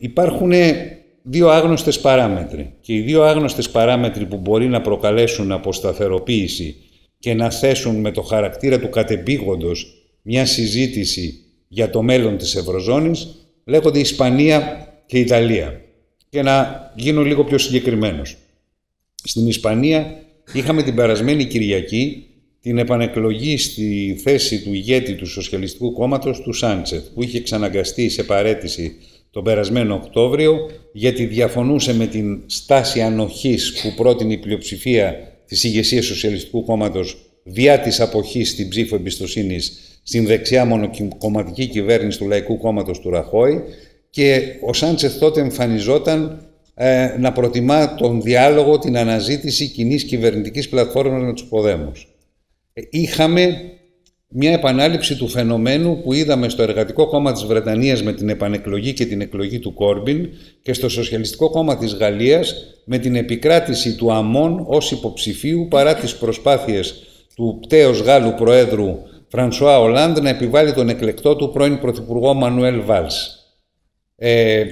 υπάρχουν δύο άγνωστες παράμετροι και οι δύο άγνωστες παράμετροι που μπορεί να προκαλέσουν αποσταθεροποίηση και να θέσουν με το χαρακτήρα του κατεπήγοντος μια συζήτηση για το μέλλον της Ευρωζώνης λέγονται Ισπανία και Ιταλία. Και να γίνω λίγο πιο συγκεκριμένος. Στην Ισπανία είχαμε την περασμένη Κυριακή την επανεκλογή στη θέση του ηγέτη του Σοσιαλιστικού Κόμματος του Σάντσετ, που είχε ξαναγκαστεί σε παρέτηση τον περασμένο Οκτώβριο, γιατί διαφωνούσε με την στάση ανοχής που πρότεινε η πλειοψηφία της ηγεσίας Σοσιαλιστικού Κόμματος διά της αποχής στην ψήφο εμπιστοσύνης στην δεξιά μονοκομματική κυβέρνηση του Λαϊκού Κόμματος του Ραχώη και ο Σάντσεθ τότε εμφανιζόταν ε, να προτιμά τον διάλογο, την αναζήτηση κοινής κυβερνητικής πλατφόρμας με τους Ποδέμους. Ε, είχαμε μια επανάληψη του φαινομένου που είδαμε στο Εργατικό Κόμμα της Βρετανίας με την επανεκλογή και την εκλογή του Κόρμπιν και στο Σοσιαλιστικό Κόμμα της Γαλλίας με την επικράτηση του ΑΜΟΝ ως υποψηφίου παρά τις προσπάθειες του πτέως Γάλλου Προέδρου Φρανσουά Ολάντ να επιβάλλει τον εκλεκτό του πρώην Πρωθυπουργό Μανουέλ Βάλς. Ε,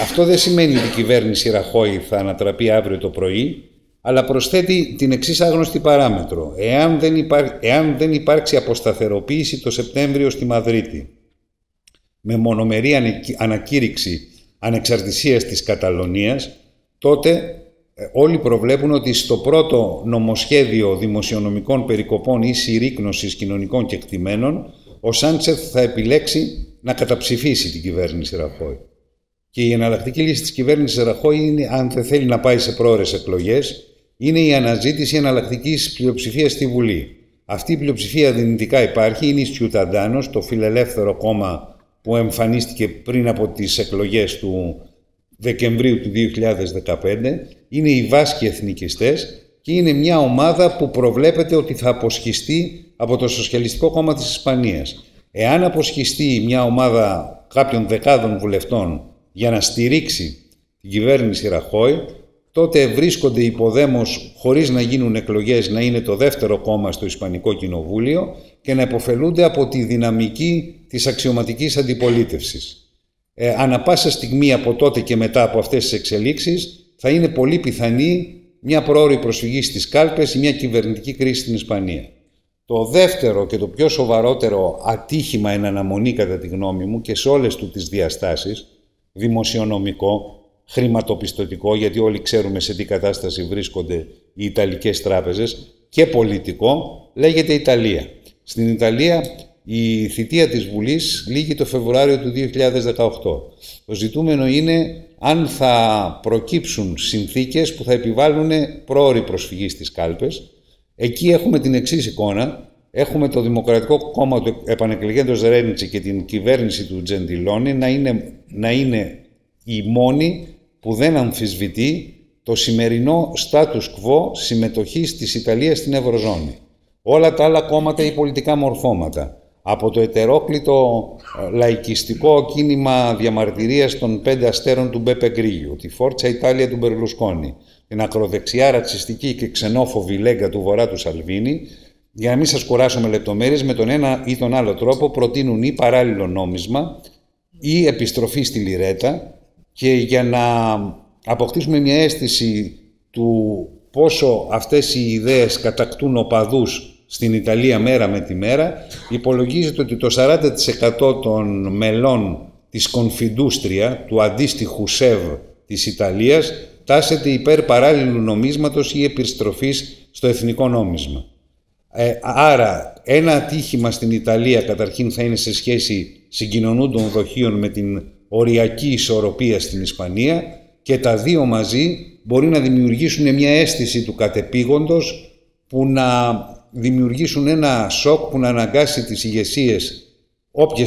αυτό δεν σημαίνει ότι η κυβέρνηση Ραχώη θα ανατραπεί αύριο το πρωί, αλλά προσθέτει την εξής άγνωστη παράμετρο. Εάν δεν, εάν δεν υπάρξει αποσταθεροποίηση το Σεπτέμβριο στη Μαδρίτη, με μονομερή ανακήρυξη ανεξαρτησίας της Καταλωνίας, τότε ε, όλοι προβλέπουν ότι στο πρώτο νομοσχέδιο δημοσιονομικών περικοπών ή συρρήκνωσης κοινωνικών κεκτημένων, ο Σάντσεθ θα επιλέξει να καταψηφίσει την κυβέρνηση Ραχώη. Και η εναλλακτική λύση της κυβέρνησης Ραχώη είναι, αν δεν θέλει να πάει σε πρόορες εκλογές, είναι η αναζήτηση εναλλακτικής πλειοψηφίας στη Βουλή. Αυτή η πλειοψηφία δυνητικά υπάρχει, είναι η Σιουταντάνος, το φιλελεύθερο κόμμα που εμφανίστηκε πριν από τις εκλογές του Δεκεμβρίου του 2015, είναι οι Βάσκοι Εθνικιστές και είναι μια ομάδα που προβλέπεται ότι θα αποσχιστεί από το Σοσιαλιστικό Κόμμα της Ισπανίας. Εάν αποσχιστεί μια ομάδα κάποιων δεκάδων βουλευτών για να στηρίξει την κυβέρνηση Ραχώη, τότε βρίσκονται υποδέμως χωρίς να γίνουν εκλογές να είναι το δεύτερο κόμμα στο Ισπανικό Κοινοβούλιο και να υποφελούνται από τη δυναμική της αξιωματικής αντιπολίτευσης. Ε, ανα πάσα στιγμή από τότε και μετά από αυτές τις εξελίξεις θα είναι πολύ πιθανή μια πρόορη προσφυγή στις κάλπες ή μια κυβερνητική κρίση στην Ισπανία. Το δεύτερο και το πιο σοβαρότερο ατύχημα εν αναμονή κατά τη γνώμη μου και σε όλες του τις διαστάσεις, δημοσιονομικό, χρηματοπιστωτικό, γιατί όλοι ξέρουμε σε τι κατάσταση βρίσκονται οι Ιταλικές τράπεζες, και πολιτικό, λέγεται Ιταλία. Στην Ιταλία η θητεία της Βουλής λήγει το Φεβρουάριο του 2018. Το ζητούμενο είναι αν θα προκύψουν συνθήκες που θα επιβάλλουν πρόορη προσφυγή στις κάλπες. Εκεί έχουμε την εξής εικόνα. Έχουμε το Δημοκρατικό Κόμμα του επανεκλεγέντος Ρένιτση και την κυβέρνηση του Τζεντιλόνι να είναι, να είναι η μόνη που δεν αμφισβητεί το σημερινό status quo συμμετοχής της Ιταλίας στην Ευρωζώνη. Όλα τα άλλα κόμματα ή πολιτικά μορφώματα, από το ετερόκλητο ε, λαϊκιστικό κίνημα διαμαρτυρίας των πέντε αστέρων του Μπέπε Γκρίγιου, τη Φόρτσα Ιτάλια του Μπερλουσκόνη, την ακροδεξιά ρατσιστική και ξενόφοβη λέγκα του Βορρά του Σαλβίνη, για να μην σας κουράσω με λεπτομέρειες, με τον ένα ή τον άλλο τρόπο προτείνουν ή παράλληλο νόμισμα ή επιστροφή στη λιρέτα και για να αποκτήσουμε μια αίσθηση του πόσο αυτές οι ιδέες κατακτούν οπαδούς στην Ιταλία μέρα με τη μέρα, υπολογίζεται ότι το 40% των μελών της Κονφιντούστρια, του αντίστοιχου ΣΕΒ της Ιταλίας, τάσεται υπέρ παράλληλου νομίσματος ή επιστροφής στο εθνικό νόμισμα. Ε, άρα, ένα ατύχημα στην Ιταλία καταρχήν θα είναι σε σχέση συγκοινωνούντων δοχείων με την οριακή ισορροπία στην Ισπανία και τα δύο μαζί μπορεί να δημιουργήσουν μια αίσθηση του κατεπήγοντος που να δημιουργήσουν ένα σοκ που να αναγκάσει τις ηγεσίες όποια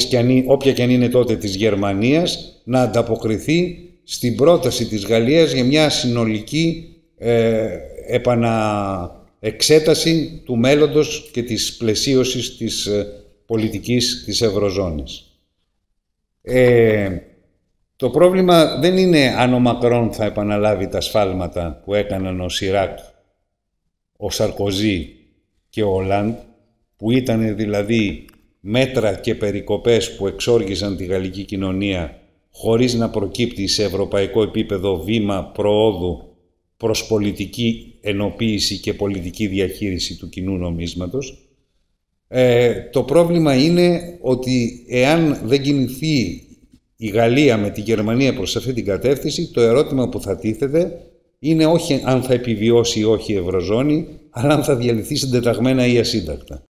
και αν είναι τότε της Γερμανίας να ανταποκριθεί στην πρόταση της Γαλλίας για μια συνολική ε, επαναεξέταση του μέλλοντος και της πλαισίωσης της ε, πολιτικής της Ευρωζώνης. Ε, το πρόβλημα δεν είναι αν ο Μακρόν θα επαναλάβει τα σφάλματα που έκαναν ο Σιράκ, ο Σαρκοζή και ο Ολάντ, που ήταν δηλαδή μέτρα και περικοπές που εξόργησαν τη γαλλική κοινωνία χωρίς να προκύπτει σε ευρωπαϊκό επίπεδο βήμα προόδου προς πολιτική ενοποίηση και πολιτική διαχείριση του κοινού νομίσματος. Ε, το πρόβλημα είναι ότι εάν δεν κινηθεί η Γαλλία με τη Γερμανία προς αυτή την κατεύθυνση, το ερώτημα που θα τίθεται είναι όχι αν θα επιβιώσει ή όχι η Ευρωζώνη, αλλά αν θα διαλυθεί συντεταγμένα ή ασύντακτα.